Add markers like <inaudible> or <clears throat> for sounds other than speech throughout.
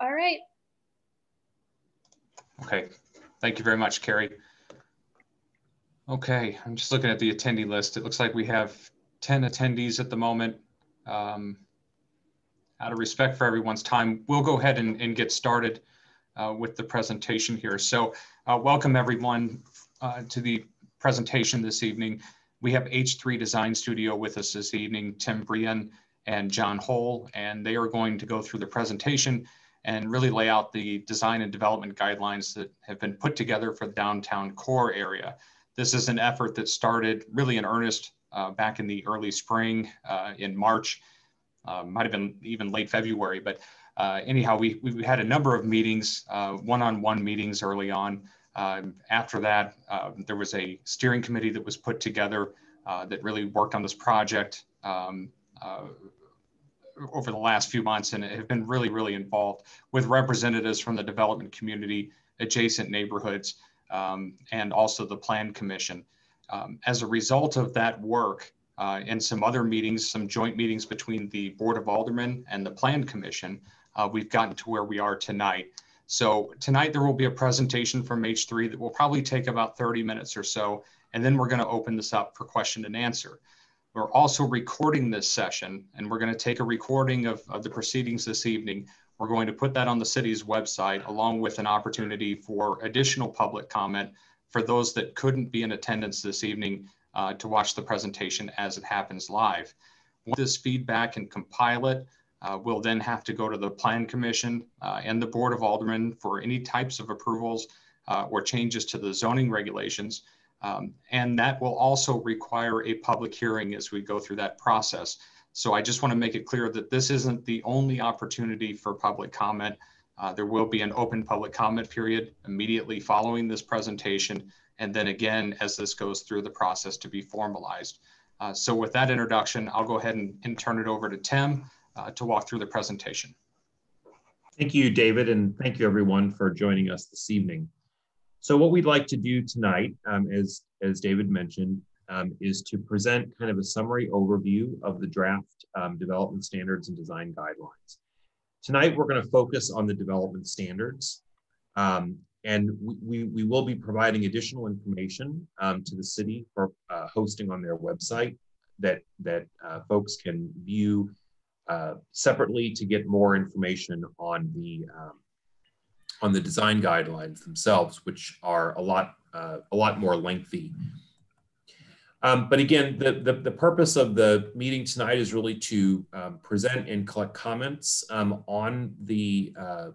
All right. Okay, thank you very much, Carrie. Okay, I'm just looking at the attendee list. It looks like we have 10 attendees at the moment. Um, out of respect for everyone's time, we'll go ahead and, and get started uh, with the presentation here. So uh, welcome everyone uh, to the presentation this evening. We have H3 Design Studio with us this evening, Tim Breihan and John Hoal, and they are going to go through the presentation and really lay out the design and development guidelines that have been put together for the downtown core area. This is an effort that started really in earnest uh, back in the early spring uh, in March, uh, might have been even late February, but uh, anyhow, we, we had a number of meetings, uh, one-on-one -on -one meetings early on. Um, after that, um, there was a steering committee that was put together uh, that really worked on this project um, over the last few months and have been really, really involved with representatives from the development community, adjacent neighborhoods, um, and also the Plan Commission. Um, as a result of that work uh, and some other meetings, some joint meetings between the Board of Aldermen and the Plan Commission, uh, we've gotten to where we are tonight. So tonight there will be a presentation from H3 that will probably take about 30 minutes or so, and then we're going to open this up for question and answer. We're also recording this session and we're going to take a recording of, of the proceedings this evening. We're going to put that on the city's website along with an opportunity for additional public comment for those that couldn't be in attendance this evening uh, to watch the presentation as it happens live. With this feedback and compile it, uh, we'll then have to go to the Plan Commission uh, and the Board of Aldermen for any types of approvals uh, or changes to the zoning regulations. Um, and that will also require a public hearing as we go through that process. So I just want to make it clear that this isn't the only opportunity for public comment. Uh, there will be an open public comment period immediately following this presentation. And then again, as this goes through the process to be formalized. Uh, so with that introduction, I'll go ahead and, and turn it over to Tim uh, to walk through the presentation. Thank you, David, and thank you everyone for joining us this evening. So what we'd like to do tonight, um, as, as David mentioned, um, is to present kind of a summary overview of the draft um, development standards and design guidelines. Tonight, we're gonna focus on the development standards. Um, and we, we, we, will be providing additional information um, to the city for uh, hosting on their website that, that uh, folks can view uh, separately to get more information on the um, on the design guidelines themselves, which are a lot, uh, a lot more lengthy. Um, but again, the, the, the, purpose of the meeting tonight is really to um, present and collect comments um, on the, uh,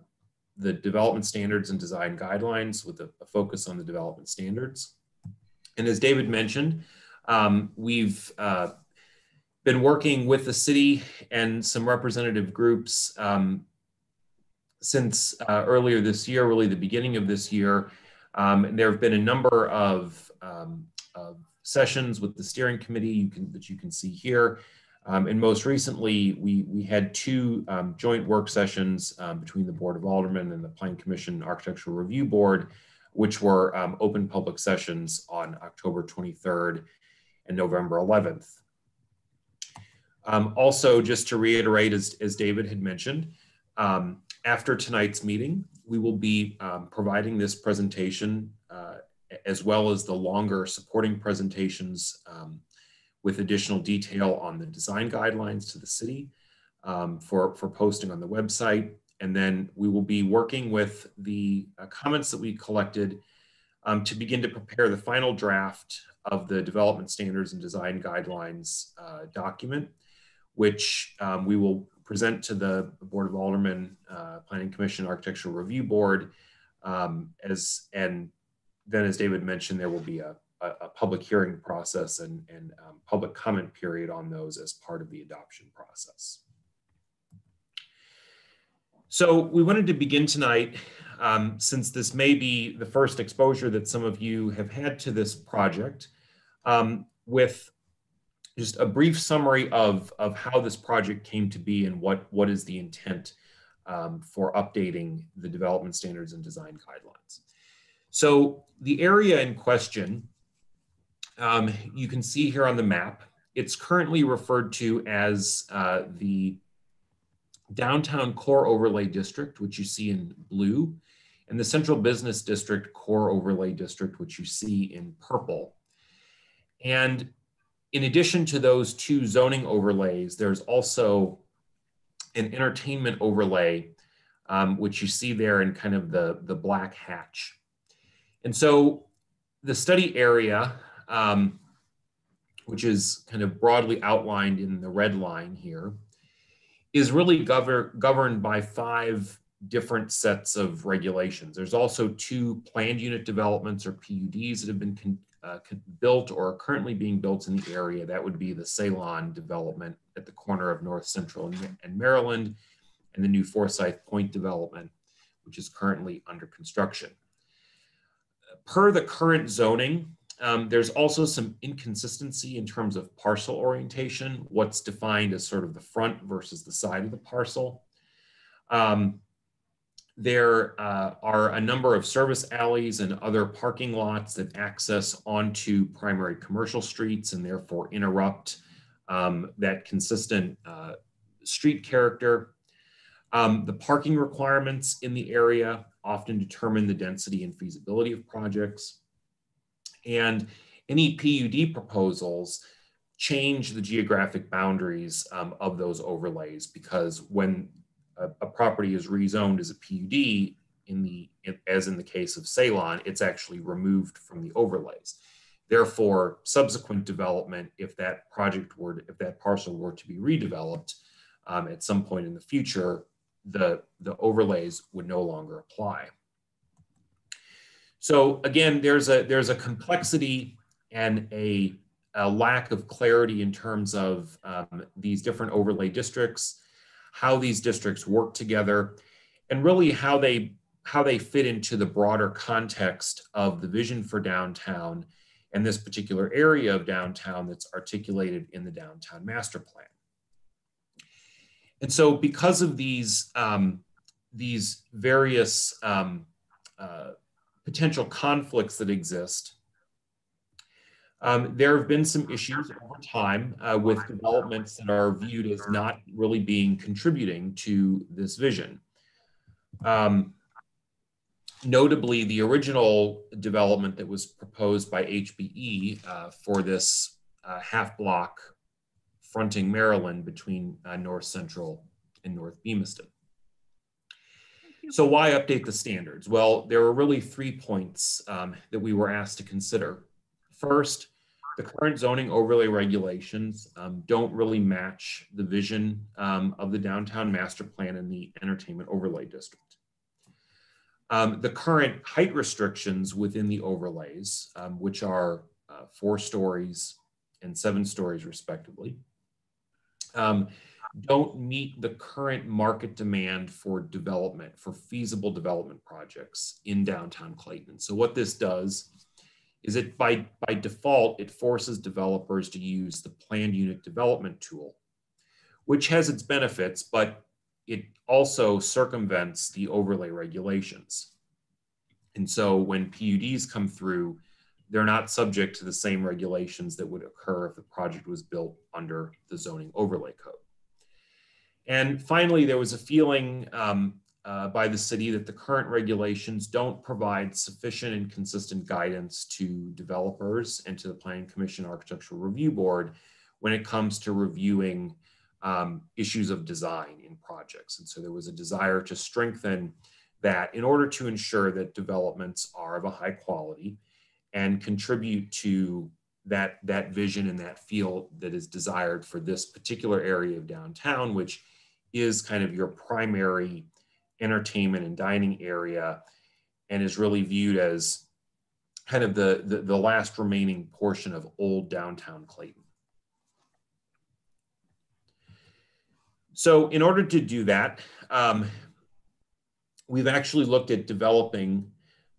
the development standards and design guidelines with a, a, focus on the development standards. And as David mentioned, um, we've uh, been working with the city and some representative groups um, since uh, earlier this year, really the beginning of this year. Um, there have been a number of, um, of, sessions with the steering committee you can, that you can see here. Um, and most recently, we, we had two um, joint work sessions um, between the Board of Aldermen and the Plan Commission Architectural Review Board, which were um, open public sessions on October 23rd and November 11th. also, just to reiterate, as, as David had mentioned, um, after tonight's meeting, we will be um, providing this presentation uh, as well as the longer supporting presentations um, with additional detail on the design guidelines to the city um, for, for posting on the website. And then we will be working with the uh, comments that we collected um, to begin to prepare the final draft of the development standards and design guidelines uh, document, which um, we will present to the Board of Aldermen, uh, Planning Commission, Architectural Review Board, um, as and then as David mentioned, there will be a, a, a public hearing process and, and um, public comment period on those as part of the adoption process. So we wanted to begin tonight, um, since this may be the first exposure that some of you have had to this project, um, with just a brief summary of, of how this project came to be and what, what is the intent um, for updating the development standards and design guidelines. So the area in question, um, you can see here on the map, it's currently referred to as uh, the downtown core overlay district, which you see in blue, and the central business district core overlay district, which you see in purple. And in addition to those two zoning overlays, there's also an entertainment overlay, um, which you see there in kind of the, the black hatch. And so the study area, um, which is kind of broadly outlined in the red line here, is really govern, governed by five different sets of regulations. There's also two planned unit developments or PUDs that have been uh, built or are currently being built in the area. That would be the Ceylon development at the corner of North Central and, and Maryland and the new Forsyth Point development, which is currently under construction. Per the current zoning, um, there's also some inconsistency in terms of parcel orientation, what's defined as sort of the front versus the side of the parcel. Um, there uh, are a number of service alleys and other parking lots that access onto primary commercial streets and therefore interrupt um, that consistent uh, street character. Um, the parking requirements in the area often determine the density and feasibility of projects. And any PUD proposals change the geographic boundaries um, of those overlays because when a, a, property is rezoned as a PUD, in the as in the case of Ceylon, it's actually removed from the overlays. Therefore, subsequent development, if that project were, if that parcel were to be redeveloped um, at some point in the future, the, the overlays would no longer apply. So again, there's a, there's a complexity and a, a lack of clarity in terms of um, these different overlay districts, how these districts work together, and really how they, how they fit into the broader context of the vision for downtown and this particular area of downtown that's articulated in the downtown master plan. And so because of these, um, these various um, uh, potential conflicts that exist, um, there have been some issues over time uh, with developments that are viewed as not really being contributing to this vision. Um, notably, the original development that was proposed by HBE uh, for this uh, half block fronting Maryland between uh, North Central and North Bemiston. So why update the standards? Well, there were really three points um, that we were asked to consider. First, the current zoning overlay regulations um, don't really match the vision um, of the downtown master plan and the entertainment overlay district. Um, the current height restrictions within the overlays, um, which are uh, four stories and seven stories respectively, um, don't meet the current market demand for development, for feasible development projects in downtown Clayton. So what this does is it by, by default, it forces developers to use the planned unit development tool, which has its benefits, but it also circumvents the overlay regulations. And so when PUDs come through, they're not subject to the same regulations that would occur if the project was built under the zoning overlay code. And finally, there was a feeling um, uh, by the city that the current regulations don't provide sufficient and consistent guidance to developers and to the Planning Commission Architectural Review Board when it comes to reviewing um, issues of design in projects. And so there was a desire to strengthen that in order to ensure that developments are of a high quality and contribute to that, that vision and that feel that is desired for this particular area of downtown, which is kind of your primary entertainment and dining area and is really viewed as kind of the, the, the last remaining portion of old downtown Clayton. So in order to do that, um, we've actually looked at developing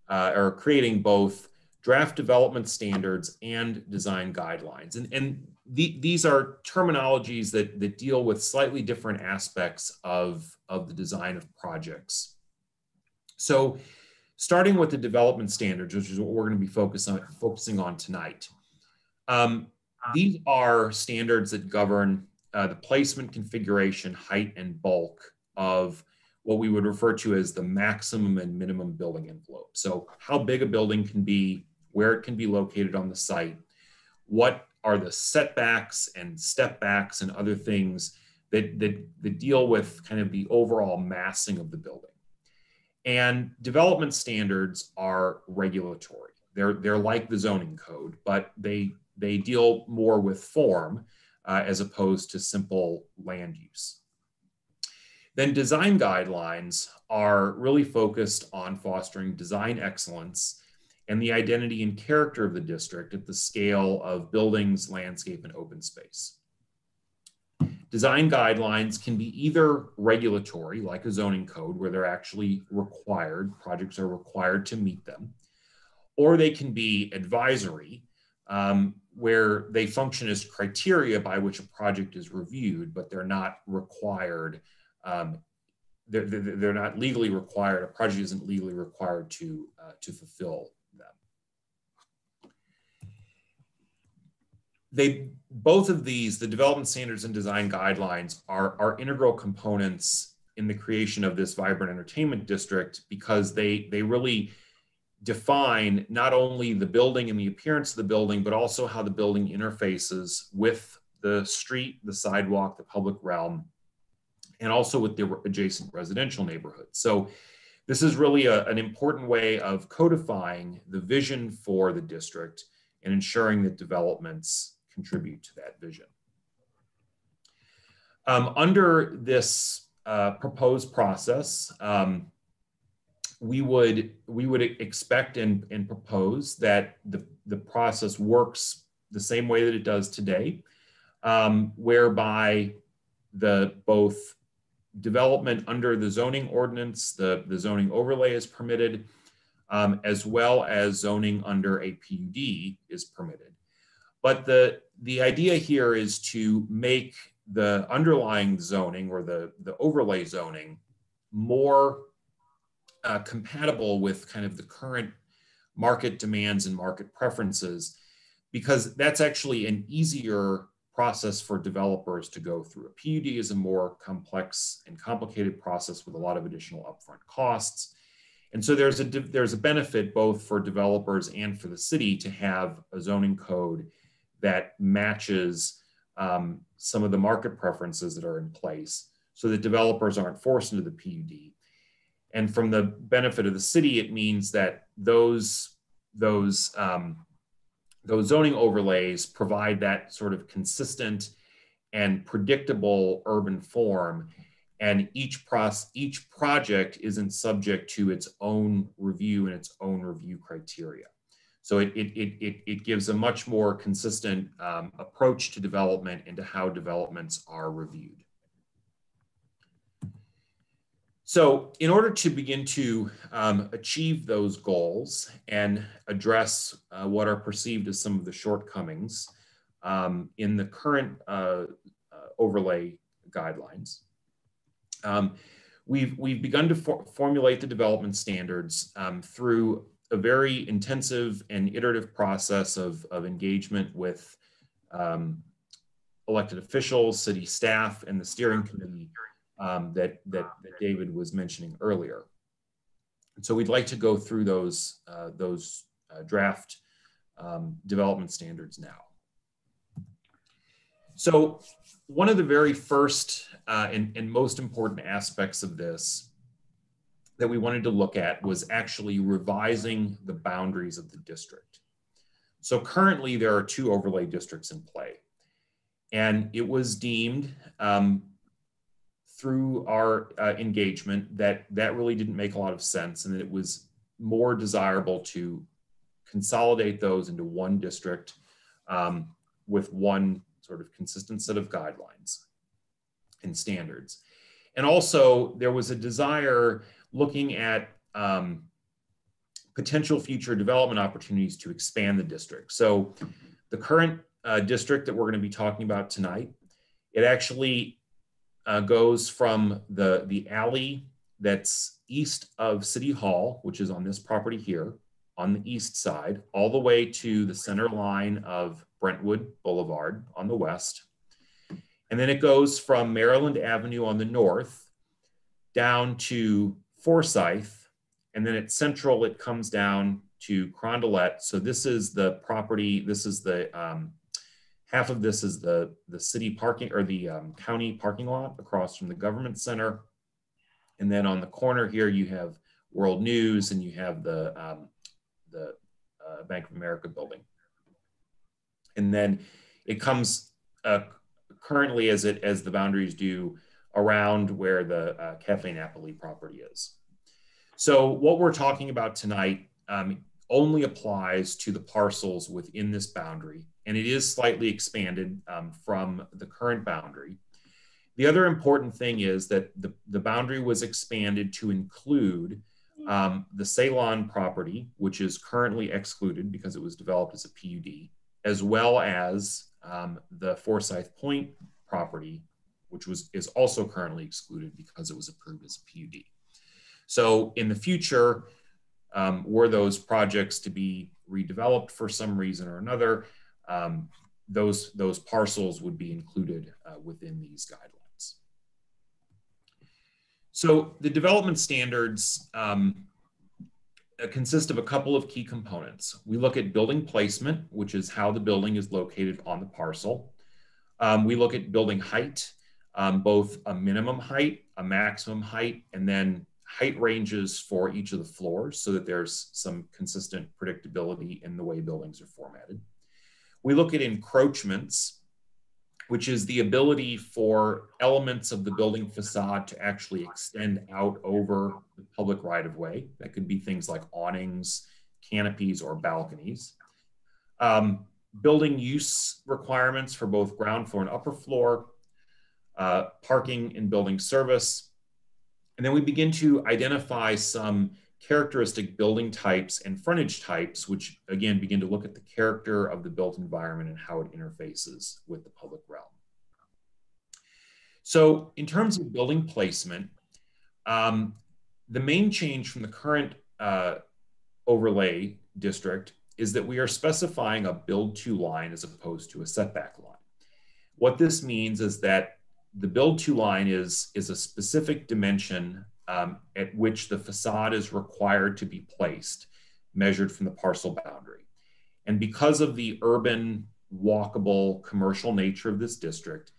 uh, or creating both draft development standards and design guidelines. And, and the, these are terminologies that, that deal with slightly different aspects of, of the design of projects. So starting with the development standards, which is what we're going to be focus on, focusing on tonight. Um, these are standards that govern uh, the placement, configuration, height, and bulk of what we would refer to as the maximum and minimum building envelope. So how big a building can be, where it can be located on the site, what are the setbacks and step backs and other things that, that, that deal with kind of the overall massing of the building. And development standards are regulatory. They're, they're like the zoning code, but they, they deal more with form uh, as opposed to simple land use. Then design guidelines are really focused on fostering design excellence and the identity and character of the district at the scale of buildings, landscape, and open space. Design guidelines can be either regulatory, like a zoning code, where they're actually required, projects are required to meet them, or they can be advisory, um, where they function as criteria by which a project is reviewed, but they're not required. Um, they're, they're, not legally required. A project isn't legally required to uh, to fulfill they both of these, the development standards and design guidelines, are, are integral components in the creation of this vibrant entertainment district because they they really define not only the building and the appearance of the building, but also how the building interfaces with the street, the sidewalk, the public realm, and also with the adjacent residential neighborhood. So this is really a, an important way of codifying the vision for the district and ensuring that developments contribute to that vision. Um, under this uh, proposed process, um, we would we would expect and, and propose that the, the process works the same way that it does today, um, whereby the both development under the zoning ordinance, the, the zoning overlay is permitted, um, as well as zoning under a PUD is permitted. But the, the idea here is to make the underlying zoning or the, the overlay zoning more uh, compatible with kind of the current market demands and market preferences, because that's actually an easier process for developers to go through. A PUD is a more complex and complicated process with a lot of additional upfront costs. And so there's a, there's a benefit both for developers and for the city to have a zoning code that matches um, some of the market preferences that are in place. So that developers aren't forced into the PUD. And from the benefit of the city, it means that those, those, um, those zoning overlays provide that sort of consistent and predictable urban form. And each process each project isn't subject to its own review and its own review criteria so it, it, it, it, gives a much more consistent um, approach to development and to how developments are reviewed. So in order to begin to um, achieve those goals and address uh, what are perceived as some of the shortcomings um, in the current uh, uh, overlay guidelines, um, we've, we've begun to for formulate the development standards um, through a very intensive and iterative process of, of engagement with um, elected officials, city staff, and the steering committee um, that, that, that, David was mentioning earlier. So we'd like to go through those, uh, those uh, draft um, development standards now. So one of the very first uh, and, and most important aspects of this that we wanted to look at was actually revising the boundaries of the district. So currently there are two overlay districts in play. And it was deemed um, through our uh, engagement that that really didn't make a lot of sense and that it was more desirable to consolidate those into one district um, with one sort of consistent set of guidelines and standards. And also there was a desire looking at um, potential future development opportunities to expand the district. So the current uh, district that we're going to be talking about tonight, it actually uh, goes from the, the alley that's east of City Hall, which is on this property here, on the east side, all the way to the center line of Brentwood Boulevard on the west. And then it goes from Maryland Avenue on the north down to Forsyth, and then at Central, it comes down to Carondelet. So this is the property, this is the, um, half of this is the, the city parking or the um, county parking lot across from the government center. And then on the corner here, you have World News and you have the, um, the uh, Bank of America building. And then it comes uh, currently as it as the boundaries do around where the uh, Cafe Napoli property is. So what we're talking about tonight um, only applies to the parcels within this boundary, and it is slightly expanded um, from the current boundary. The other important thing is that the, the boundary was expanded to include um, the Ceylon property, which is currently excluded because it was developed as a PUD, as well as um, the Forsyth Point property, which was is also currently excluded because it was approved as a PUD. So in the future, um, were those projects to be redeveloped for some reason or another, um, those, those parcels would be included uh, within these guidelines. So the development standards um, uh, consist of a couple of key components. We look at building placement, which is how the building is located on the parcel. Um, we look at building height, um, both a minimum height, a maximum height, and then height ranges for each of the floors so that there's some consistent predictability in the way buildings are formatted. We look at encroachments, which is the ability for elements of the building facade to actually extend out over the public right of way. That could be things like awnings, canopies, or balconies. Um, building use requirements for both ground floor and upper floor, uh, parking and building service, and then we begin to identify some characteristic building types and frontage types, which again begin to look at the character of the built environment and how it interfaces with the public realm. So in terms of building placement, um, the main change from the current uh, overlay district is that we are specifying a build to line as opposed to a setback line. What this means is that the build to line is, is a specific dimension um, at which the facade is required to be placed, measured from the parcel boundary. And because of the urban, walkable, commercial nature of this district,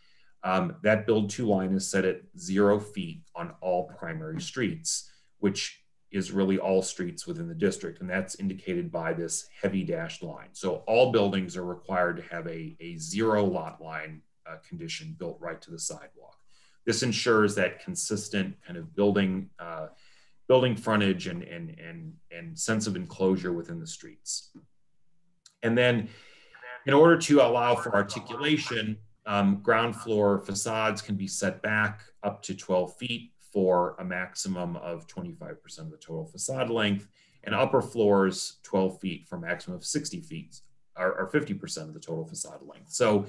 um, that build to line is set at zero feet on all primary streets, which is really all streets within the district. And that's indicated by this heavy dashed line. So all buildings are required to have a, a zero lot line uh, condition built right to the sidewalk. This ensures that consistent kind of building uh, building frontage and, and, and, and sense of enclosure within the streets. And then in order to allow for articulation, um, ground floor facades can be set back up to 12 feet for a maximum of 25% of the total facade length, and upper floors 12 feet for maximum of 60 feet, or, or 50% of the total facade length. So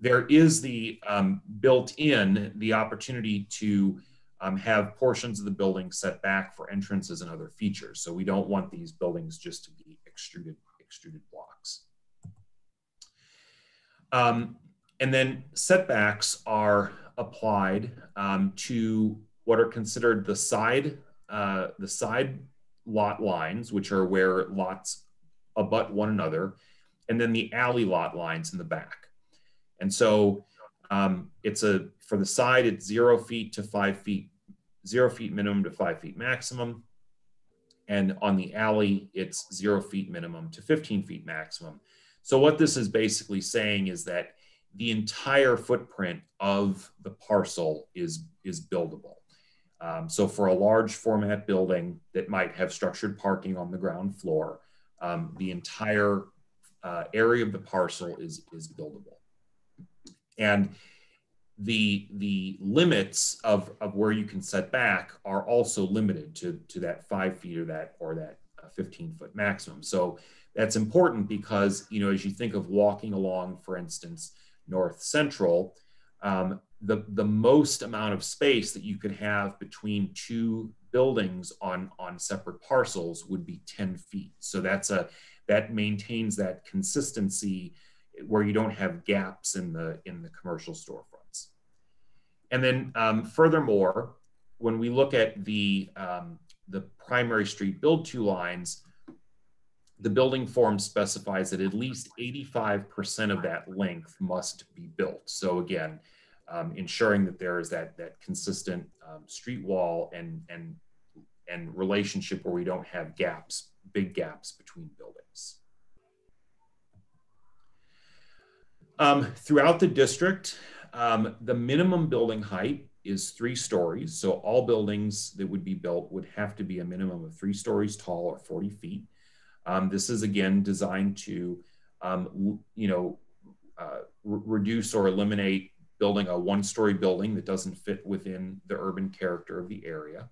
there is the um, built in the opportunity to um, have portions of the building set back for entrances and other features. So we don't want these buildings just to be extruded, extruded blocks. Um, and then setbacks are applied um, to what are considered the side, uh, the side lot lines, which are where lots abut one another, and then the alley lot lines in the back. And so um, it's a, for the side, it's zero feet to five feet, zero feet minimum to five feet maximum. And on the alley, it's zero feet minimum to 15 feet maximum. So what this is basically saying is that the entire footprint of the parcel is, is buildable. Um, so for a large format building that might have structured parking on the ground floor, um, the entire uh, area of the parcel is, is buildable and the the limits of of where you can set back are also limited to to that five feet or that or that uh, 15 foot maximum. So that's important because you know as you think of walking along for instance north central um, the the most amount of space that you could have between two buildings on on separate parcels would be 10 feet. So that's a that maintains that consistency where you don't have gaps in the in the commercial storefronts. And then um, furthermore, when we look at the, um, the primary street build two lines, the building form specifies that at least 85% of that length must be built. So again, um, ensuring that there is that, that consistent um, street wall and, and, and relationship where we don't have gaps, big gaps between buildings. Um, throughout the district, um, the minimum building height is three stories. So all buildings that would be built would have to be a minimum of three stories tall or 40 feet. Um, this is again designed to, um, you know, uh, re reduce or eliminate building a one-story building that doesn't fit within the urban character of the area.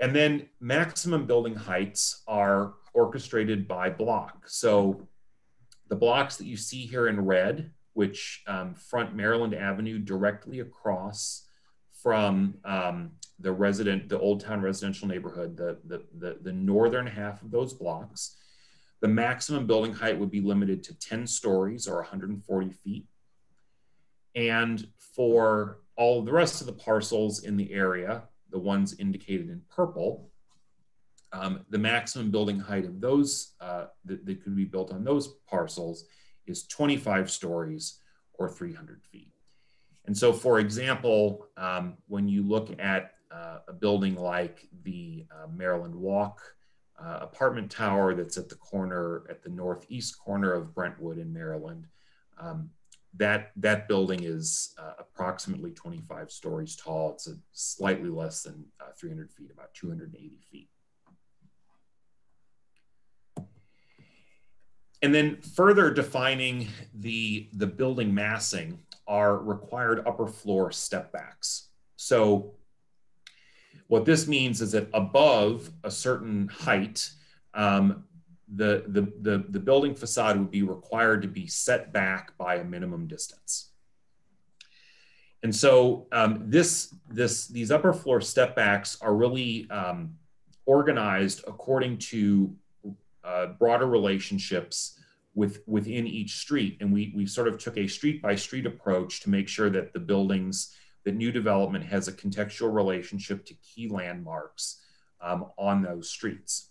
And then maximum building heights are orchestrated by block. So the blocks that you see here in red, which um, front Maryland Avenue directly across from um, the resident, the Old Town residential neighborhood, the, the, the, the northern half of those blocks, the maximum building height would be limited to 10 stories or 140 feet. And for all the rest of the parcels in the area, the ones indicated in purple, um, the maximum building height of those uh, that, that could be built on those parcels is 25 stories or 300 feet. And so, for example, um, when you look at uh, a building like the uh, Maryland Walk uh, apartment tower that's at the corner, at the northeast corner of Brentwood in Maryland, um, that, that building is uh, approximately 25 stories tall. It's a slightly less than uh, 300 feet, about 280 feet. And then further defining the, the building massing are required upper floor step backs. So what this means is that above a certain height, um, the, the, the, the building facade would be required to be set back by a minimum distance. And so um, this, this, these upper floor step backs are really um, organized according to uh, broader relationships with within each street. And we, we sort of took a street by street approach to make sure that the buildings, that new development has a contextual relationship to key landmarks um, on those streets.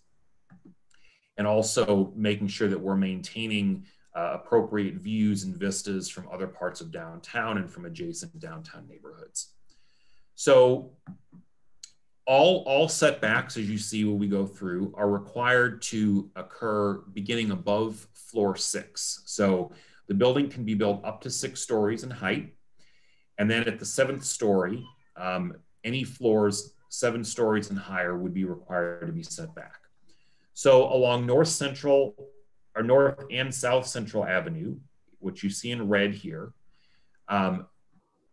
And also making sure that we're maintaining uh, appropriate views and vistas from other parts of downtown and from adjacent downtown neighborhoods. So all, all setbacks, as you see when we go through, are required to occur beginning above floor six. So the building can be built up to six stories in height. And then at the seventh story, um, any floors seven stories and higher would be required to be set back. So along North Central, or North and South Central Avenue, which you see in red here, um,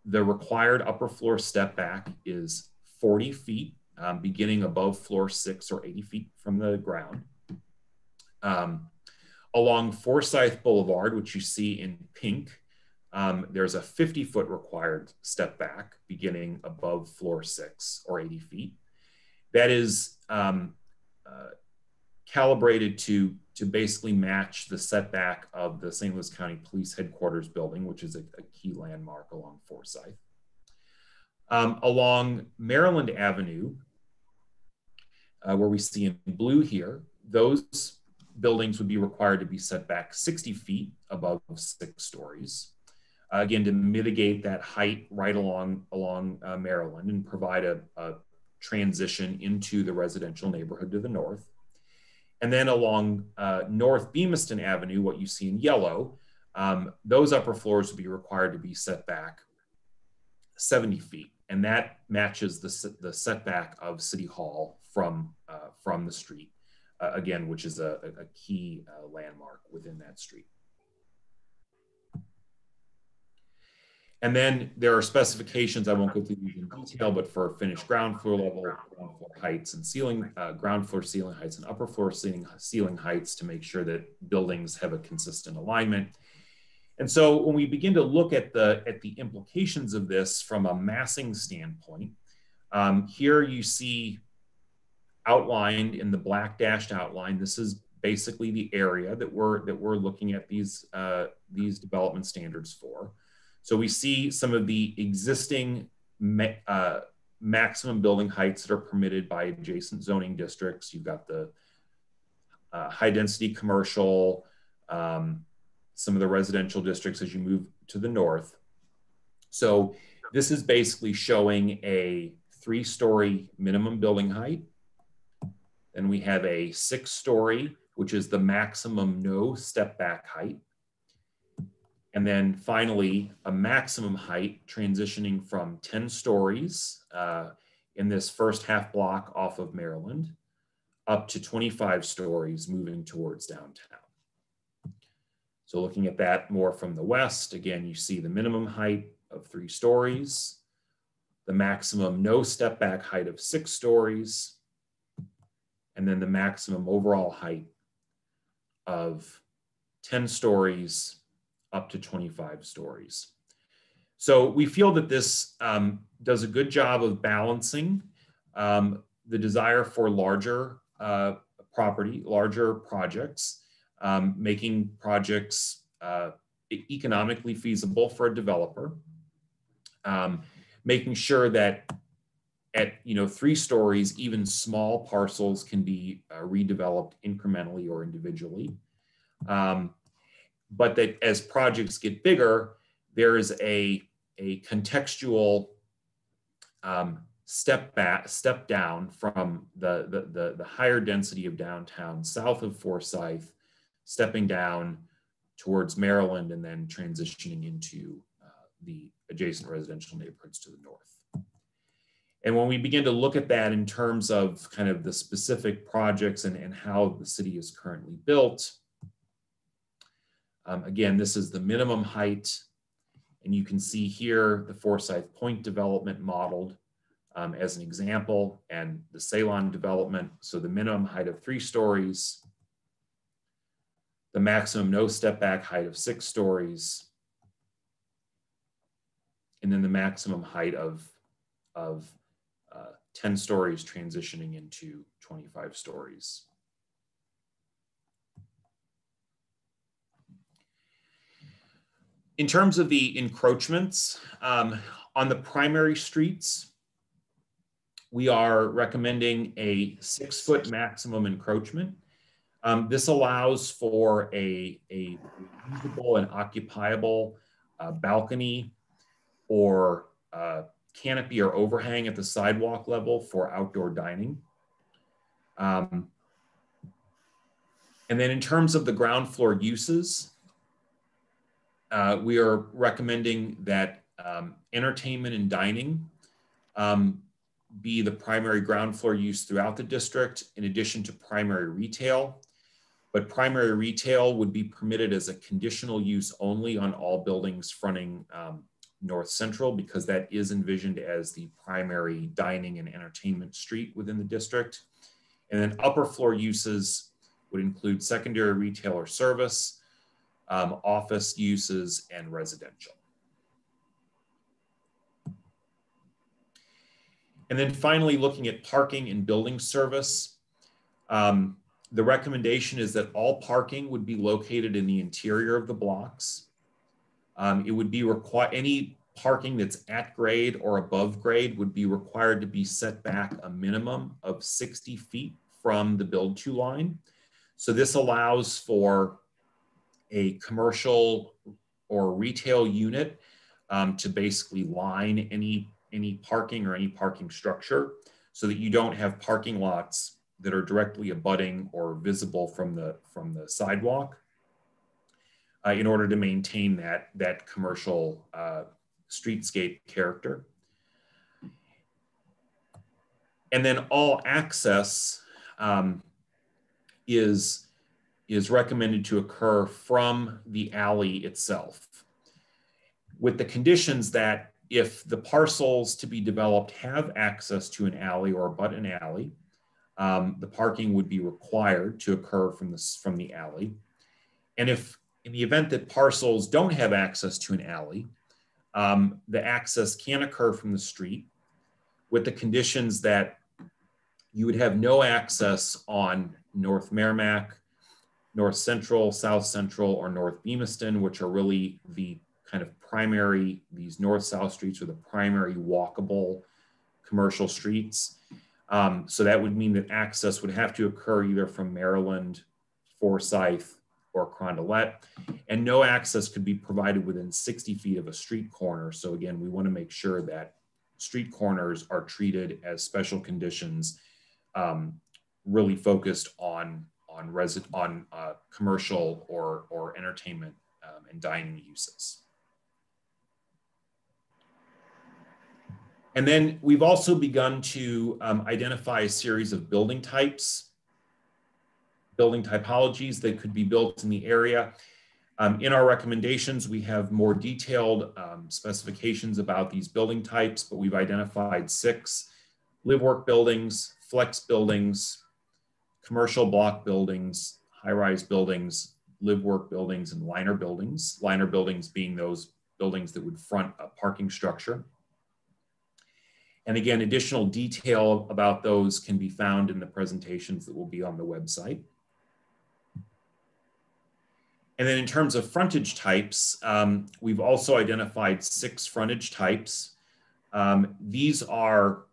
the required upper floor step back is 40 feet um, beginning above floor six or 80 feet from the ground. Um, along Forsyth Boulevard, which you see in pink, um, there's a 50 foot required step back beginning above floor six or 80 feet. That is um, uh, calibrated to, to basically match the setback of the St. Louis County Police Headquarters building, which is a, a key landmark along Forsyth. Um, along Maryland Avenue, uh, where we see in blue here, those buildings would be required to be set back 60 feet above six stories. Uh, again, to mitigate that height right along, along uh, Maryland and provide a, a, transition into the residential neighborhood to the north. And then along uh, North Bemiston Avenue, what you see in yellow, um, those upper floors would be required to be set back 70 feet. And that matches the, the setback of City Hall from, uh, from the street, uh, again, which is a, a key uh, landmark within that street. And then there are specifications, I won't go through these in detail, but for finished ground floor level, ground floor heights and ceiling, uh, ground floor ceiling heights and upper floor ceiling, ceiling heights to make sure that buildings have a consistent alignment. And so when we begin to look at the, at the implications of this from a massing standpoint, um, here you see outlined in the black dashed outline. This is basically the area that we're that we're looking at these uh, these development standards for. So we see some of the existing ma uh, maximum building heights that are permitted by adjacent zoning districts. You've got the uh, high density commercial, um, some of the residential districts as you move to the north. So this is basically showing a three story minimum building height. Then we have a six story, which is the maximum no step back height. And then finally, a maximum height transitioning from 10 stories uh, in this first half block off of Maryland up to 25 stories moving towards downtown. So looking at that more from the west, again, you see the minimum height of three stories, the maximum no step back height of six stories, and then the maximum overall height of 10 stories up to 25 stories. So we feel that this um, does a good job of balancing um, the desire for larger uh, property, larger projects, um, making projects uh, economically feasible for a developer, um, making sure that at you know three stories, even small parcels can be uh, redeveloped incrementally or individually. Um, but that as projects get bigger, there is a, a contextual um, step back, step down from the, the, the, the, higher density of downtown south of Forsyth, stepping down towards Maryland and then transitioning into uh, the adjacent residential neighborhoods to the north. And when we begin to look at that in terms of kind of the specific projects and, and how the city is currently built, um, again, this is the minimum height. And you can see here the Forsyth Point development modeled um, as an example and the Ceylon development. So the minimum height of three stories, the maximum no step back height of six stories, and then the maximum height of, of 10 stories transitioning into 25 stories. in terms of the encroachments, um, on the primary streets, we are recommending a six foot maximum encroachment. Um, this allows for a, a usable and occupiable uh, balcony or uh, canopy or overhang at the sidewalk level for outdoor dining. Um, and then in terms of the ground floor uses, uh, we are recommending that um, entertainment and dining um, be the primary ground floor use throughout the district, in addition to primary retail. But primary retail would be permitted as a conditional use only on all buildings fronting um, North Central because that is envisioned as the primary dining and entertainment street within the district. And then upper floor uses would include secondary retail or service, um, office uses, and residential. And then finally, looking at parking and building service, um, the recommendation is that all parking would be located in the interior of the blocks. Um, it would be required, any parking that's at grade or above grade would be required to be set back a minimum of 60 feet from the build to line. So this allows for a commercial or retail unit um, to basically line any, any parking or any parking structure so that you don't have parking lots that are directly abutting or visible from the, from the sidewalk uh, in order to maintain that, that commercial uh, streetscape character. And then all access um, is is recommended to occur from the alley itself with the conditions that if the parcels to be developed have access to an alley or but an alley, um, the parking would be required to occur from, this, from the alley. And if in the event that parcels don't have access to an alley, um, the access can occur from the street with the conditions that you would have no access on North Meramec, North Central, South Central, or North Bemiston, which are really the kind of primary, these north-south streets are the primary walkable commercial streets. Um, so that would mean that access would have to occur either from Maryland, Forsyth, or Carondelet, and no access could be provided within 60 feet of a street corner. So again, we want to make sure that street corners are treated as special conditions, um, really focused on on resident on uh, commercial or or entertainment um, and dining uses. And then we've also begun to um, identify a series of building types, building typologies that could be built in the area. Um, in our recommendations, we have more detailed um, specifications about these building types, but we've identified six live work buildings, flex buildings, commercial block buildings, high-rise buildings, live work buildings, and liner buildings. Liner buildings being those buildings that would front a parking structure. And again, additional detail about those can be found in the presentations that will be on the website. And then in terms of frontage types, um, we've also identified six frontage types. Um, these are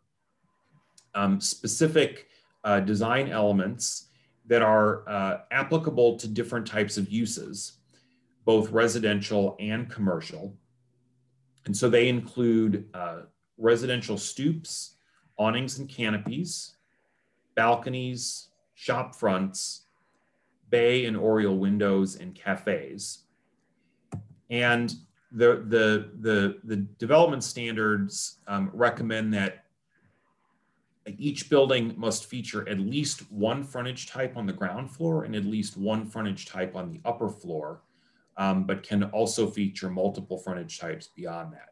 um, specific uh, design elements that are uh, applicable to different types of uses, both residential and commercial. And so they include uh, residential stoops, awnings and canopies, balconies, shop fronts, bay and oriel windows, and cafes. And the, the, the, the development standards um, recommend that each building must feature at least one frontage type on the ground floor and at least one frontage type on the upper floor, um, but can also feature multiple frontage types beyond that.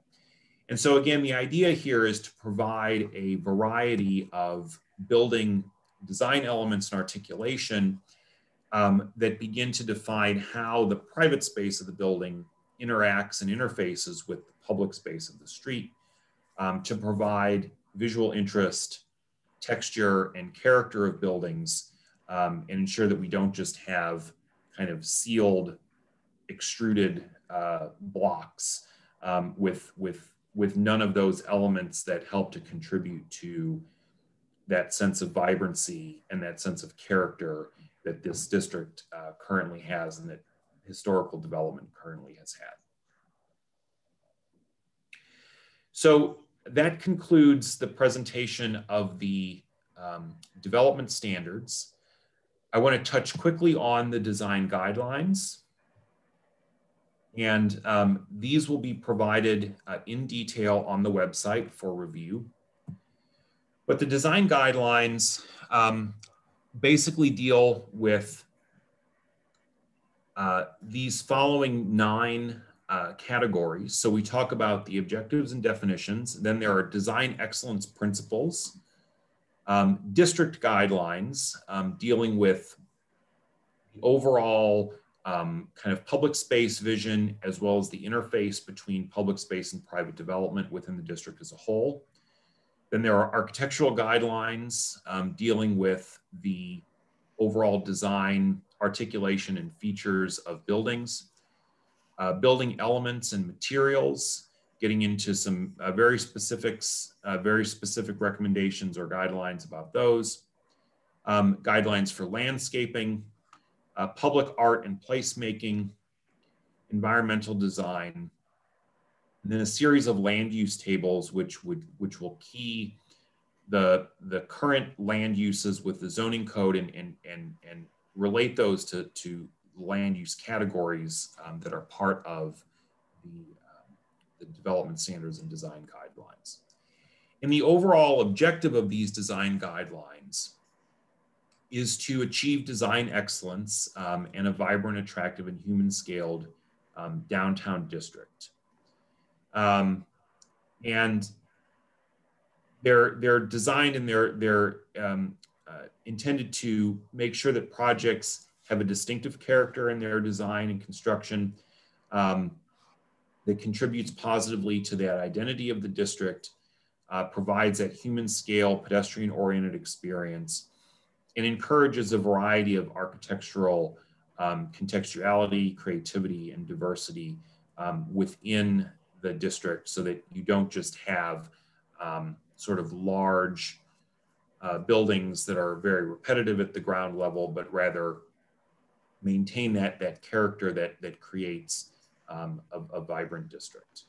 And so again, the idea here is to provide a variety of building design elements and articulation um, that begin to define how the private space of the building interacts and interfaces with the public space of the street um, to provide visual interest, texture, and character of buildings um, and ensure that we don't just have kind of sealed, extruded uh, blocks um, with, with with none of those elements that help to contribute to that sense of vibrancy and that sense of character that this district uh, currently has and that historical development currently has had. So that concludes the presentation of the um, development standards. I want to touch quickly on the design guidelines. And um, these will be provided uh, in detail on the website for review. But the design guidelines um, basically deal with uh, these following nine uh, categories. So we talk about the objectives and definitions. Then there are design excellence principles, um, district guidelines um, dealing with the overall um, kind of public space vision as well as the interface between public space and private development within the district as a whole. Then there are architectural guidelines um, dealing with the overall design, articulation, and features of buildings, uh, building elements and materials, getting into some uh, very specifics, uh, very specific recommendations or guidelines about those, um, guidelines for landscaping, uh, public art and placemaking, environmental design, and then a series of land use tables which would which will key the the current land uses with the zoning code and and and, and relate those to to land use categories um, that are part of the, um, the development standards and design guidelines. And the overall objective of these design guidelines is to achieve design excellence um, and a vibrant, attractive, and human scaled um, downtown district. Um, and they're, they're designed and they're, they're um, uh, intended to make sure that projects have a distinctive character in their design and construction um, that contributes positively to that identity of the district, uh, provides that human scale, pedestrian oriented experience, and encourages a variety of architectural um, contextuality, creativity, and diversity um, within the district so that you don't just have um, sort of large uh, buildings that are very repetitive at the ground level, but rather maintain that, that character that, that creates um, a, a vibrant district.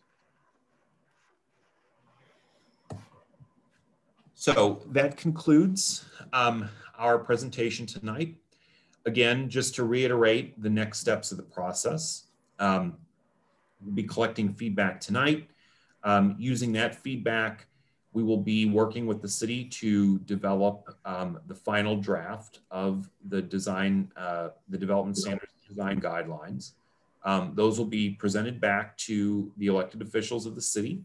So that concludes um, our presentation tonight. Again, just to reiterate the next steps of the process, um, we'll be collecting feedback tonight. Um, using that feedback, we will be working with the city to develop um, the final draft of the design, uh, the development standards design guidelines. Um, those will be presented back to the elected officials of the city.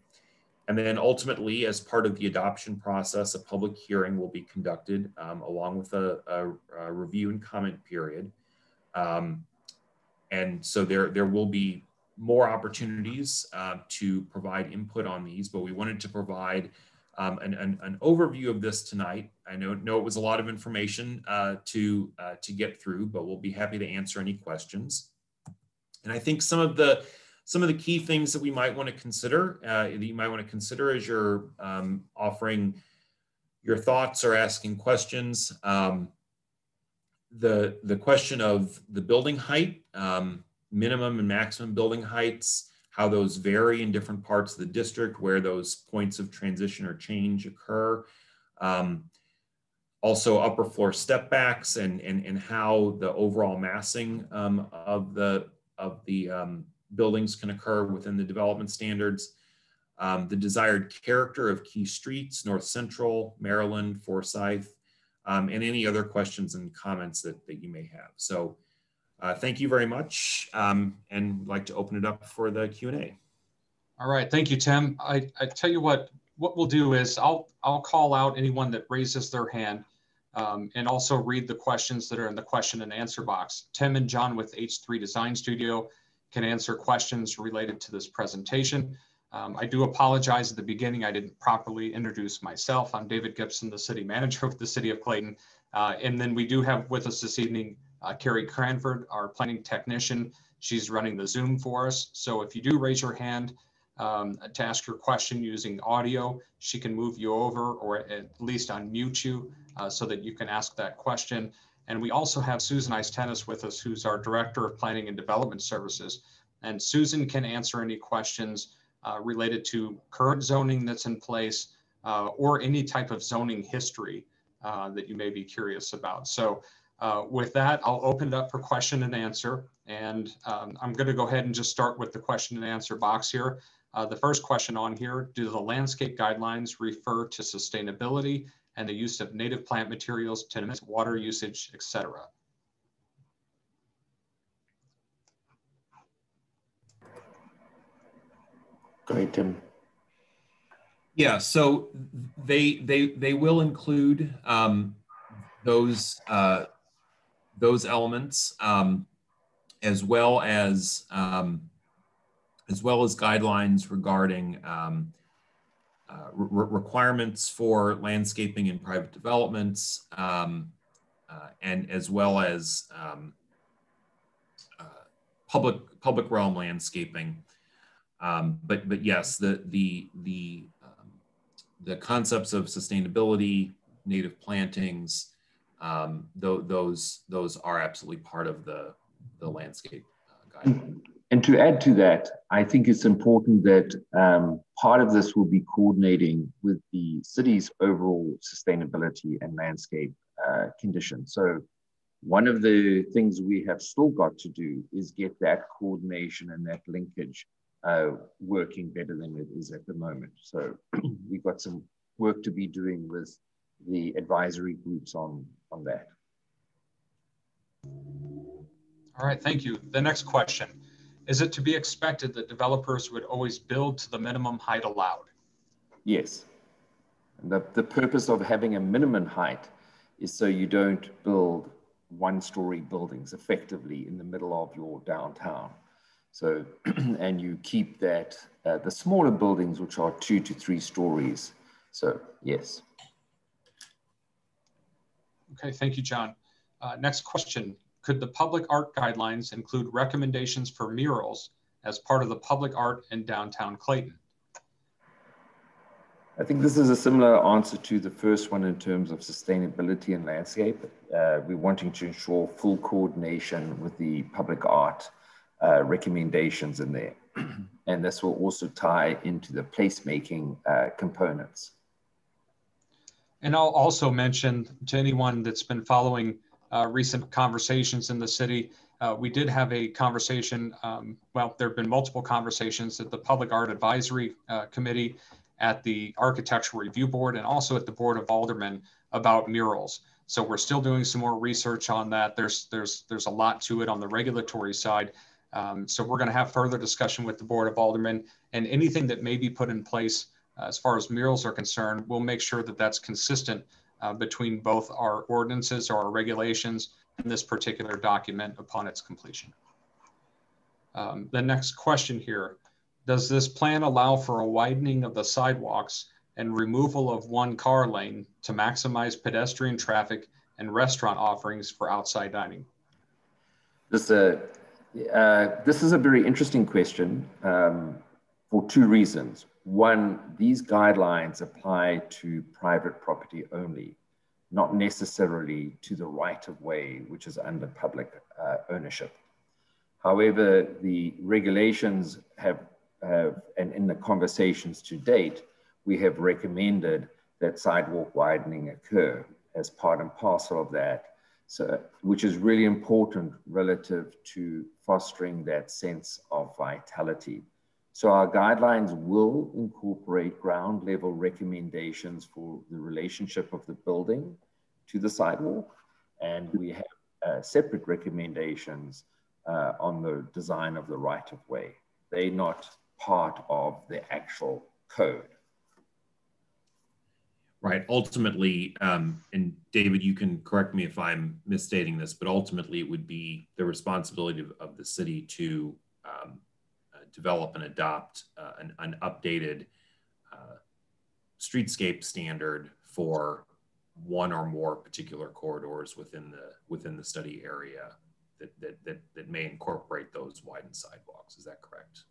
And then ultimately, as part of the adoption process, a public hearing will be conducted um, along with a, a, a, review and comment period. Um, and so there, there will be more opportunities uh, to provide input on these, but we wanted to provide um, an, an, an, overview of this tonight. I know, know it was a lot of information uh, to, uh, to get through, but we'll be happy to answer any questions. And I think some of the, some of the key things that we might want to consider, uh, that you might want to consider as you're um, offering your thoughts or asking questions. Um, the, the question of the building height, um, minimum and maximum building heights, how those vary in different parts of the district, where those points of transition or change occur. Um, also upper floor step backs and, and, and how the overall massing um, of the, of the um, buildings can occur within the development standards. Um, the desired character of key streets, North Central, Maryland, Forsyth, um, and any other questions and comments that, that you may have. So uh, thank you very much um, and like to open it up for the Q&A. All right, thank you, Tim. I, I tell you what, what we'll do is I'll, I'll call out anyone that raises their hand um, and also read the questions that are in the question and answer box. Tim and John with H3 Design Studio can answer questions related to this presentation. Um, I do apologize at the beginning. I didn't properly introduce myself. I'm David Gipson, the city manager <laughs> of the city of Clayton. Uh, and then we do have with us this evening uh, Carrie Cranford, our planning technician. She's running the Zoom for us. So if you do raise your hand um, to ask your question using audio, she can move you over or at least unmute you uh, so that you can ask that question. And we also have Susan Istenes with us, who's our Director of Planning and Development Services. And Susan can answer any questions uh, related to current zoning that's in place uh, or any type of zoning history uh, that you may be curious about. So uh, with that, I'll open it up for question and answer. And um, I'm going to go ahead and just start with the question and answer box here. Uh, the first question on here, do the landscape guidelines refer to sustainability and the use of native plant materials, tenements, water usage, etc.? Go ahead, Tim. Yeah, so they they they will include um, those uh, those elements, um, as well as um, as well as guidelines regarding um, uh, re requirements for landscaping in private developments, um, uh, and as well as um, uh, public public realm landscaping. Um, but but yes, the the the the concepts of sustainability, native plantings, um, th those those are absolutely part of the the landscape uh, guide. And to add to that, I think it's important that um, part of this will be coordinating with the city's overall sustainability and landscape uh, condition. So one of the things we have still got to do is get that coordination and that linkage uh, working better than it is at the moment. So <clears throat> we've got some work to be doing with the advisory groups on, that. All right, thank you. The next question. Is it to be expected that developers would always build to the minimum height allowed? Yes. The, the purpose of having a minimum height is so you don't build one story buildings effectively in the middle of your downtown. So, <clears throat> and you keep that, uh, the smaller buildings, which are two to three stories. So, yes. Okay, thank you, John. Uh, next question. Could the public art guidelines include recommendations for murals as part of the public art in downtown Clayton? I think this is a similar answer to the first one in terms of sustainability and landscape. Uh, we're wanting to ensure full coordination with the public art uh, recommendations in there. <clears throat> and this will also tie into the placemaking uh, components. And I'll also mention to anyone that's been following uh, recent conversations in the city, uh, we did have a conversation. Um, well, there have been multiple conversations at the Public Art Advisory uh, Committee, at the Architectural Review Board, and also at the Board of Aldermen about murals. So we're still doing some more research on that. There's there's there's a lot to it on the regulatory side. Um, so we're going to have further discussion with the Board of Aldermen, and anything that may be put in place as far as murals are concerned, we'll make sure that that's consistent uh, between both our ordinances or our regulations and this particular document upon its completion. Um, the next question here, does this plan allow for a widening of the sidewalks and removal of one car lane to maximize pedestrian traffic and restaurant offerings for outside dining? This, uh, uh, this is a very interesting question um, for two reasons. One, these guidelines apply to private property only not necessarily to the right of way, which is under public uh, ownership. However, the regulations have, have, and in the conversations to date, we have recommended that sidewalk widening occur as part and parcel of that, so, which is really important relative to fostering that sense of vitality. So our guidelines will incorporate ground level recommendations for the relationship of the building to the sidewalk. And we have uh, separate recommendations uh, on the design of the right of way. They're not part of the actual code. Right. Ultimately, um, and David, you can correct me if I'm misstating this, but ultimately it would be the responsibility of, of the city to um, develop and adopt uh, an, an, updated uh, streetscape standard for one or more particular corridors within the within the study area that that that, that may incorporate those widened sidewalks. Is that correct?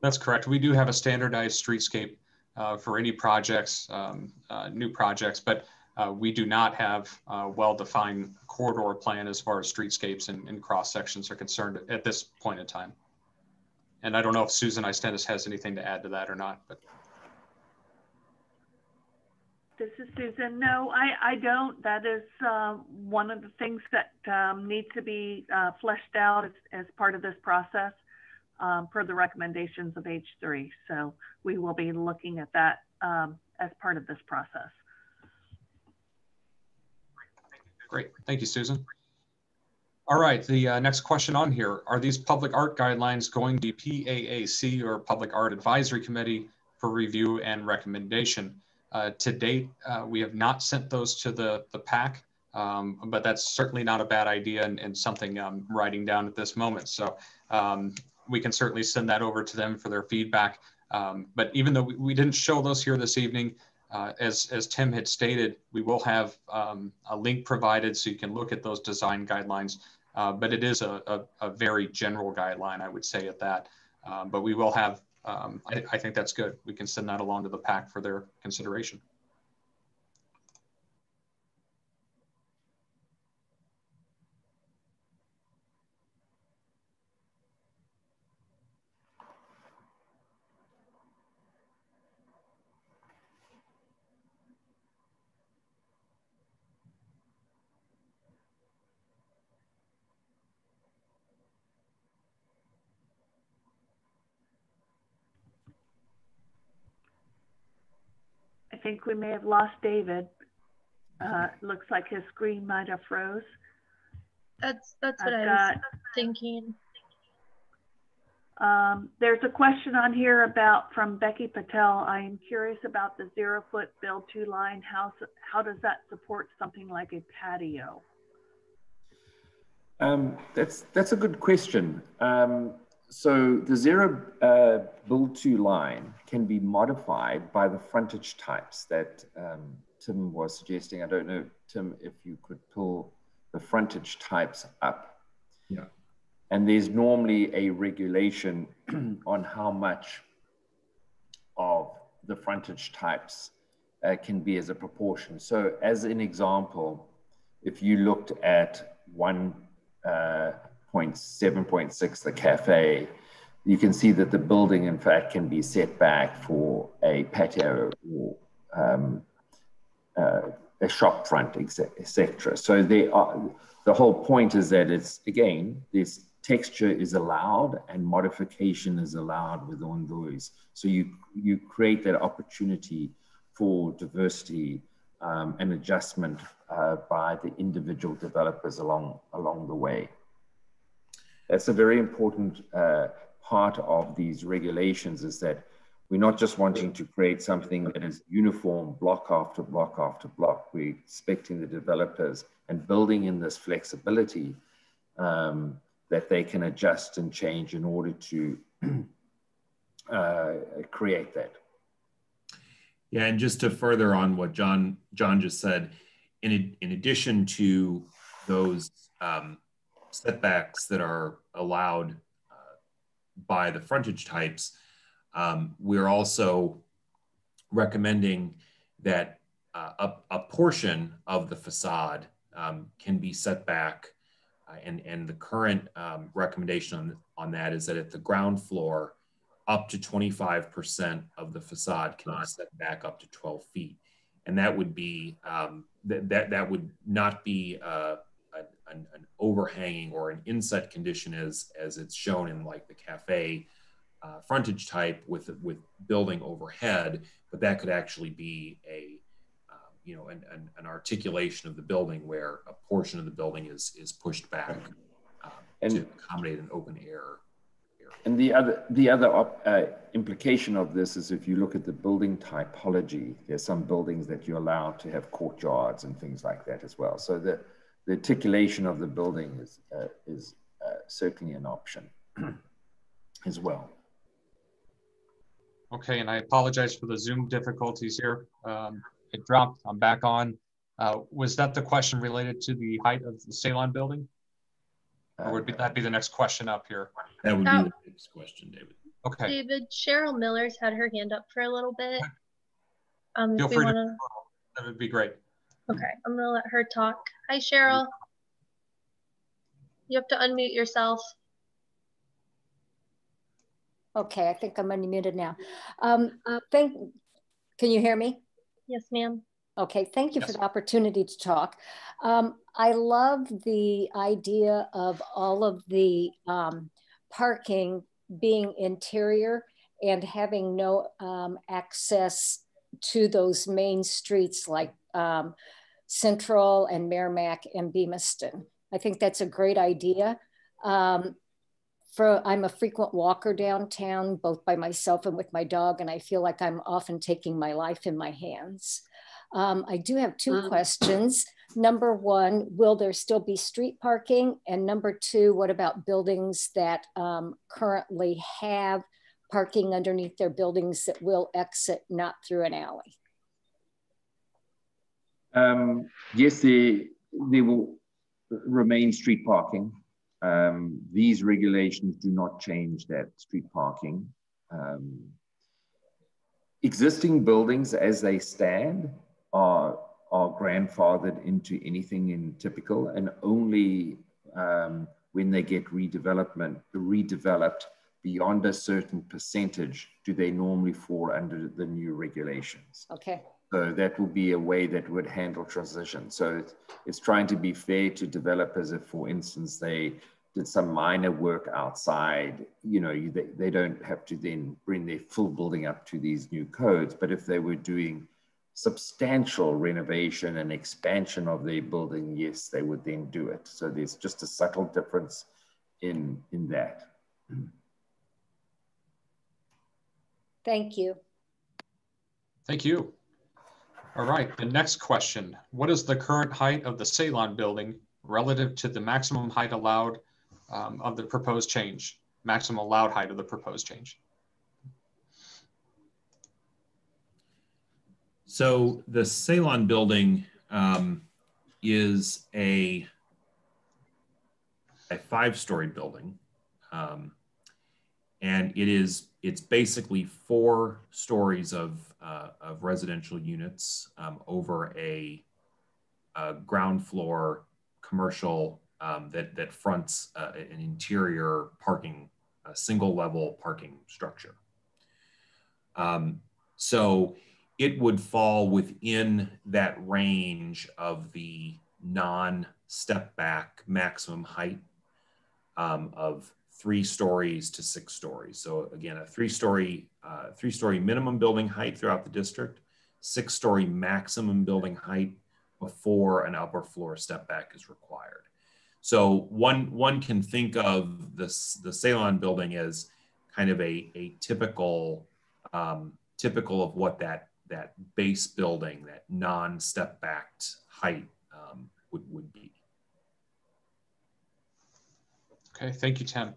That's correct. We do have a standardized streetscape uh, for any projects, um, uh, new projects, but uh, we do not have a well-defined corridor plan as far as streetscapes and, and cross sections are concerned at this point in time. And I don't know if Susan Istenes has anything to add to that or not, but. This is Susan. No, I, I don't. That is uh, one of the things that um, needs to be uh, fleshed out as, as, part of this process um, per the recommendations of H3. So we will be looking at that um, as part of this process. Great. Thank you, Susan. All right, the uh, next question on here, are these public art guidelines going to PAAC or Public Art Advisory Committee for review and recommendation? Uh, to date, uh, we have not sent those to the, the PAC, um, but that's certainly not a bad idea and, and something I'm writing down at this moment. So um, we can certainly send that over to them for their feedback. Um, but even though we, we, didn't show those here this evening, uh, as, as Tim had stated, we will have um, a link provided so you can look at those design guidelines. Uh, but it is a, a, a, very general guideline, I would say at that. Um, but we will have, um, I, I think that's good. We can send that along to the PAC for their consideration. Think we may have lost David. Uh, looks like his screen might have froze. That's that's what I've I was thinking. Um, there's a question on here about from Becky Patel. I am curious about the zero foot build to line. house. how does that support something like a patio? Um, that's that's a good question. Um, so the zero uh, build to line can be modified by the frontage types that um, Tim was suggesting. I don't know, Tim, if you could pull the frontage types up. Yeah. And there's normally a regulation <clears throat> on how much of the frontage types uh, can be as a proportion. So as an example, if you looked at one uh, the cafe, you can see that the building, in fact, can be set back for a patio or um, uh, a shop front, etc. So are, the whole point is that it's, again, this texture is allowed and modification is allowed within those. So you, you create that opportunity for diversity um, and adjustment uh, by the individual developers along, along the way. That's a very important uh, part of these regulations is that we're not just wanting to create something that is uniform block after block after block. We're expecting the developers and building in this flexibility um, that they can adjust and change in order to <clears throat> uh, create that. Yeah, and just to further on what John John just said, in in addition to those um, setbacks that are allowed uh, by the frontage types, um, we're also recommending that uh, a, a, portion of the facade um, can be set back. Uh, and, and the current um, recommendation on, on that is that at the ground floor, up to 25% of the facade can be set back up to 12 feet. And that would be, um, that, that, that would not be uh, an, an, overhanging or an inset condition as, as it's shown in like the cafe uh, frontage type with with building overhead, but that could actually be a um, you know an, an, an, articulation of the building where a portion of the building is is pushed back um, and, to accommodate an open air. Area. And the other the other uh, implication of this is if you look at the building typology, there's some buildings that you're allowed to have courtyards and things like that as well. So the the articulation of the building is uh, is uh, certainly an option <clears throat> as well. Okay, and I apologize for the Zoom difficulties here. Um, it dropped, I'm back on. Uh, was that the question related to the height of the Ceylon building? Or would be, that be the next question up here? That would be the next question, David. Okay. David, Cheryl Miller's had her hand up for a little bit. Um, Feel free wanna... to, that would be great. Okay, I'm gonna let her talk. Hi, Cheryl. You have to unmute yourself. Okay, I think I'm unmuted now. Um, uh, thank, can you hear me? Yes, ma'am. Okay, thank you yes. for the opportunity to talk. Um, I love the idea of all of the um, parking being interior and having no um, access to those main streets like um, Central and Meramec and Bemiston. I think that's a great idea. Um, for I'm a frequent walker downtown, both by myself and with my dog, and I feel like I'm often taking my life in my hands. Um, I do have two mm. questions. Number one, will there still be street parking? And number two, what about buildings that um, currently have parking underneath their buildings that will exit not through an alley? Um, yes, there, there will remain street parking. Um, these regulations do not change that street parking. Um, existing buildings as they stand are, are grandfathered into anything in typical and only um, when they get redevelopment, redeveloped beyond a certain percentage do they normally fall under the new regulations. Okay. So that will be a way that would handle transition. So it's, it's trying to be fair to developers if, for instance, they did some minor work outside, you know, you, they, they don't have to then bring their full building up to these new codes. But if they were doing substantial renovation and expansion of their building, yes, they would then do it. So there's just a subtle difference in, in that. Thank you. Thank you. All right, the next question. What is the current height of the Ceylon building relative to the maximum height allowed um, of the proposed change, maximum allowed height of the proposed change. So the Ceylon building um, is a, a five-story building. Um, and it is it's basically four stories of uh, of residential units um, over a, a, ground floor commercial um, that that fronts uh, an interior parking, a single level parking structure. Um, so it would fall within that range of the non step back maximum height um, of three stories to six stories. So again, a three story, uh, three story minimum building height throughout the district, six story maximum building height before an upper floor step back is required. So one, one can think of this, the Ceylon building as kind of a, a typical, um, typical of what that, that base building, that non-step backed height um, would, would be. Okay, thank you, Tim.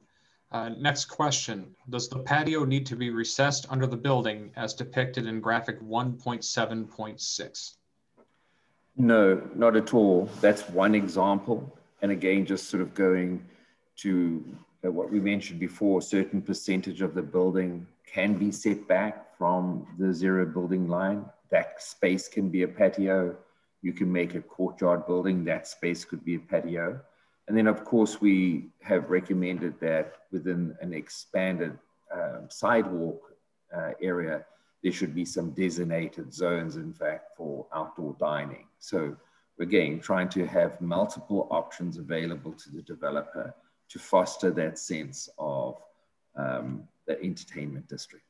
Uh, next question, does the patio need to be recessed under the building as depicted in graphic 1.7.6? No, not at all. That's one example. And again, just sort of going to uh, what we mentioned before, a certain percentage of the building can be set back from the zero building line. That space can be a patio. You can make a courtyard building. That space could be a patio. And then, of course, we have recommended that within an expanded um, sidewalk uh, area, there should be some designated zones, in fact, for outdoor dining. So again, trying to have multiple options available to the developer to foster that sense of um, the entertainment district.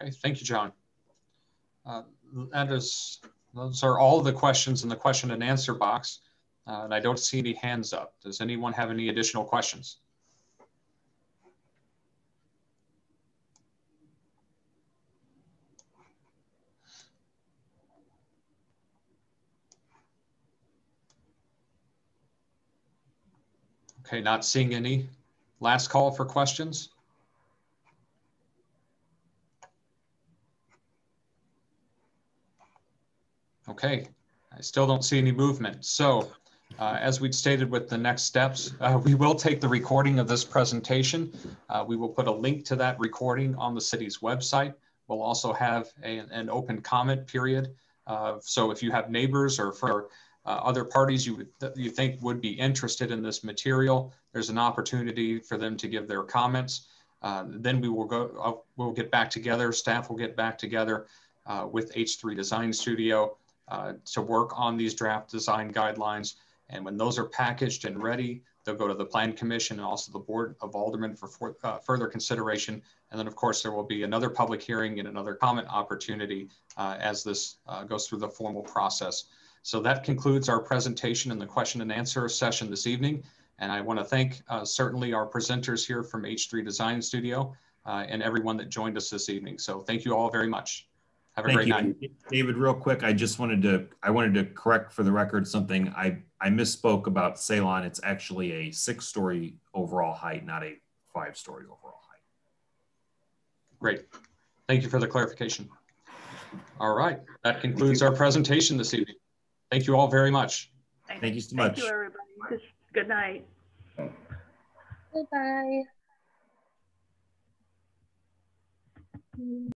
Okay, thank you, John. Uh, is those are all the questions in the question and answer box. Uh, and I don't see any hands up. Does anyone have any additional questions? Okay, not seeing any. Last call for questions. Okay, I still don't see any movement. So uh, as we'd stated with the next steps, uh, <laughs> we will take the recording of this presentation. Uh, we will put a link to that recording on the city's website. We'll also have a, an open comment period. Uh, so if you have neighbors or for uh, other parties you, you think would be interested in this material, there's an opportunity for them to give their comments. Uh, then we will go, we'll get back together, staff will get back together with H3 Design Studio uh, to work on these draft design guidelines. And when those are packaged and ready, they'll go to the Plan Commission and also the Board of Aldermen for, for uh, further consideration. And then, of course, there will be another public hearing and another comment opportunity uh, as this uh, goes through the formal process. So that concludes our presentation and the question and answer session this evening. And I want to thank uh, certainly our presenters here from H3 Design Studio uh, and everyone that joined us this evening. So thank you all very much. Have a Thank great you. night. David, real quick, I just wanted to, I wanted to correct for the record something. I, I misspoke about Ceylon. It's actually a six story overall height, not a five story overall height. Great. Thank you for the clarification. All right. That concludes our presentation this evening. Thank you all very much. Thank you so much. Thank you, everybody. Good night. Goodbye.